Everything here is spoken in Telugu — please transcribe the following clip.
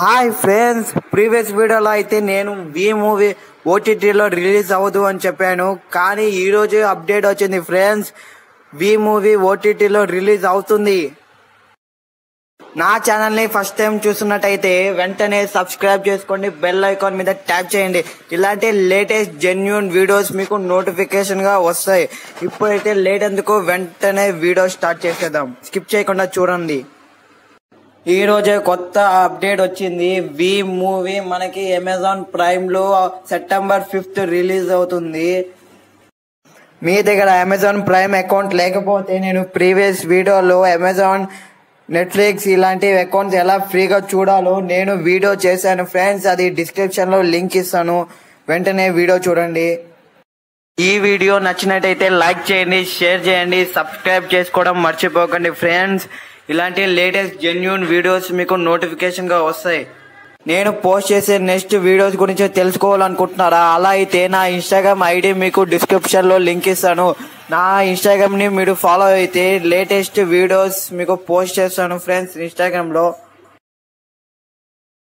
హాయ్ ఫ్రెండ్స్ ప్రీవియస్ వీడియోలో అయితే నేను వి మూవీ ఓటీటీలో రిలీజ్ అవ్వదు అని చెప్పాను. కానీ ఈరోజు అప్డేట్ వచ్చింది ఫ్రెండ్స్ వి మూవీ ఓటీటీలో రిలీజ్ అవుతుంది. నా ఛానల్ని ఫస్ట్ టైం చూస్తున్నట్టయితే వెంటనే సబ్స్క్రైబ్ చేసుకోండి. బెల్ ఐకాన్ మీద ట్యాప్ చేయండి. ఇలాంటి లేటెస్ట్ జెన్యున్ వీడియోస్ మీకు నోటిఫికేషన్గా వస్తాయి. ఇప్పుడైతే లేట్ ఎందుకు వెంటనే వీడియో స్టార్ట్ చేసేద్దాం. స్కిప్ చేయకుండా చూడండి. ఈ రోజే కొత్త అప్డేట్ వచ్చింది. వి మూవీ మనకి అమెజాన్ ప్రైమ్లో సెప్టెంబర్ ఫిఫ్త్ రిలీజ్ అవుతుంది. మీ దగ్గర అమెజాన్ ప్రైమ్ అకౌంట్ లేకపోతే నేను ప్రీవియస్ వీడియోలో అమెజాన్ నెట్ఫ్లిక్స్ ఇలాంటి అకౌంట్స్ ఎలా ఫ్రీగా చూడాలో నేను వీడియో చేశాను. ఫ్రెండ్స్ అది డిస్క్రిప్షన్లో లింక్ ఇస్తాను. వెంటనే వీడియో చూడండి. ఈ వీడియో నచ్చినట్టయితే లైక్ చేయండి షేర్ చేయండి సబ్స్క్రైబ్ చేసుకోవడం మర్చిపోకండి ఫ్రెండ్స్. ఇలాంటి లేటెస్ట్ జెన్యున్ వీడియోస్ మీకు నోటిఫికేషన్గా వస్తాయి. నేను పోస్ట్ చేసే నెక్స్ట్ వీడియోస్ గురించి తెలుసుకోవాలనుకుంటున్నారా? అలా అయితే నా ఇన్స్టాగ్రామ్ ఐడి మీకు డిస్క్రిప్షన్లో లింక్ ఇస్తాను. నా ఇన్స్టాగ్రామ్ని మీరు ఫాలో అయితే లేటెస్ట్ వీడియోస్ మీకు పోస్ట్ చేస్తాను ఫ్రెండ్స్ ఇన్స్టాగ్రామ్లో.